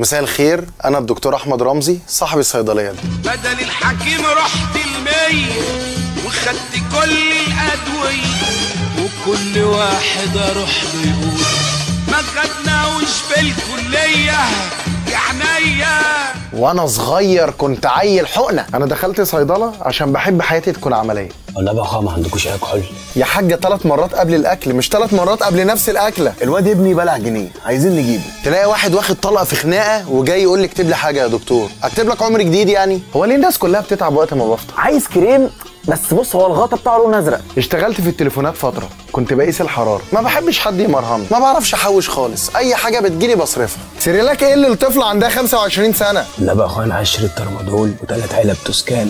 مساء الخير أنا الدكتور أحمد رمزي صاحب الصيدلية. دي بدل الحكيم رحت المية وخدت كل الأدوية وكل واحد أروح له يقول ما خدناوش في عينيا وأنا صغير كنت عيل حقنة. أنا دخلت صيدلة عشان بحب حياتي تكون عملية. ولا بقى ما عندكوش اي كحول يا حاجة ثلاث مرات قبل الأكل مش ثلاث مرات قبل نفس الأكلة. الواد ابني بلع جنيه عايزين نجيبه. تلاقي واحد واخد طلقة في خناقة وجاي يقول لي اكتب لي حاجة يا دكتور. اكتب لك عمر جديد يعني؟ هو ليه الناس كلها بتتعب وقت ما بفطر؟ عايز كريم؟ بس بص هو الغطا بتاعه لون أزرق. اشتغلت في التليفونات فترة كنت بقيس الحرارة. ما بحبش حد يمرهمني. ما بعرفش أحوش خالص. أي حاجة بتجيلي بصرفها. سيريلاك إيه اللي الطفل عندها 25 سنة. لا بقى اخويا أنا عايز اشتري الترمادول وثلاث علب توسكان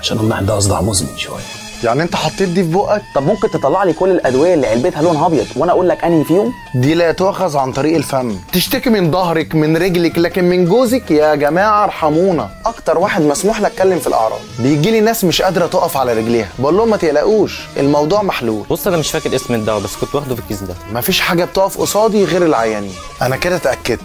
عشان أمي عندها صداع مزمن شوية. يعني انت حطيت دي في بقك؟ طب ممكن تطلع لي كل الأدوية اللي علبتها لونها أبيض وأنا أقول لك أنهي فيهم؟ دي لا تؤخذ عن طريق الفم تشتكي من ظهرك من رجلك لكن من جوزك؟ يا جماعة ارحمونا. أكتر واحد مسموح لك اتكلم في الأعراض. بيجي لي ناس مش قادرة تقف على رجليها. بقول لهم ما تقلقوش الموضوع محلول. بص أنا مش فاكر اسم الدواء بس كنت واخده في الكيس ده. مفيش حاجة بتقف قصادي غير العيانين. أنا كده اتأكدت.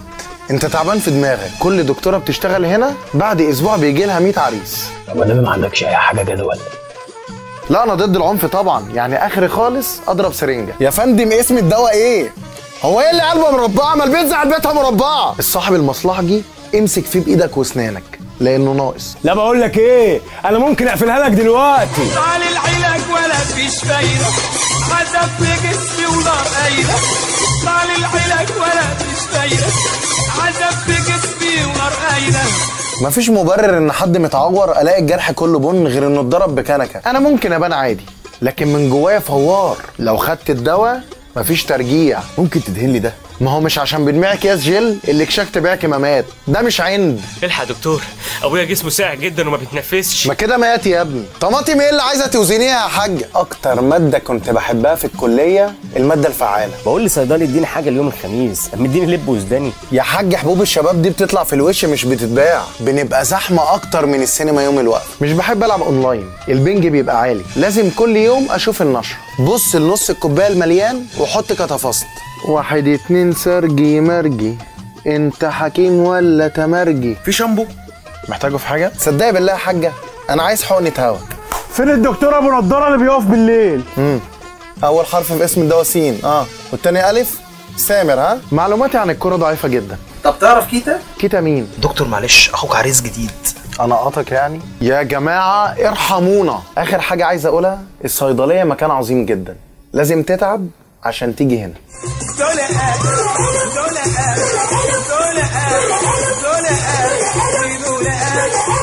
أنت تعبان في دماغك. كل دكتورة بتشتغل هنا؟ بعد أسبوع بيجي لها 100 عريس. طب والنبي ما عندكش أي حاجة جدول لا أنا ضد العنف طبعا. يعني آخري خالص أضرب سرنجه يا فندم اسم الدواء إيه؟ هو إيه اللي قلبه مربعه ما البيتزا على بيتها مربعه الصاحب المصلحجي امسك فيه بإيدك وأسنانك لأنه ناقص. لا بقول لك إيه؟ أنا ممكن أقفلها لك دلوقتي. طال العلاج ولا فيش فايدة. عذاب في جسمي ونار قايدة طال العلاج ولا فيش فايدة. عذاب في مفيش مبرر إن حد متعور ألاقي الجرح كله بن غير إنه اتضرب بكنكة. أنا ممكن أبان عادي لكن من جوايا فوار. لو خدت الدواء مفيش ترجيع. ممكن تدهن لي ده. ما هو مش عشان بنبيع اكياس جل اللي كشك تبيع كمامات ده مش عند. الحق يا دكتور. أبويا جسمه ساقع جدا وما بيتنفسش. ما كده مات يا ابني. طماطم إيه اللي عايزة توزنيها يا حاجة أكتر مادة كنت بحبها في الكلية المادة الفعالة. بقول لصيدلي اديني حاجة اليوم الخميس. مديني لب وسوداني. يا حاج حبوب الشباب دي بتطلع في الوش مش بتتباع. بنبقى زحمة أكتر من السينما يوم الوقف مش بحب ألعب أونلاين. البنج بيبقى عالي. لازم كل يوم أشوف النشر بص لنص الكوباية المليان وحط كتفصت واحد اتنين سرجي مرجي. انت حكيم ولا تمرجي. في شامبو؟ محتاجه في حاجة؟ تصدقي بالله يا حاجة أنا عايز حقنة هوا. فين الدكتور أبو نضارة اللي بيقف بالليل؟ أول حرف في اسم الدواء سين آه. والتاني ألف؟ سامر ها؟ معلوماتي عن الكوره ضعيفة جدا. طب تعرف كيتا؟ كيتا مين؟ دكتور معلش أخوك عريس جديد. أنا قاطك يعني؟ يا جماعة ارحمونا. آخر حاجة عايز أقولها الصيدلية مكان عظيم جدا. لازم تتعب عشان تيجي هنا. زولا آب آه، زولا آب آه، زولا آب آه، زولا آب زولا آب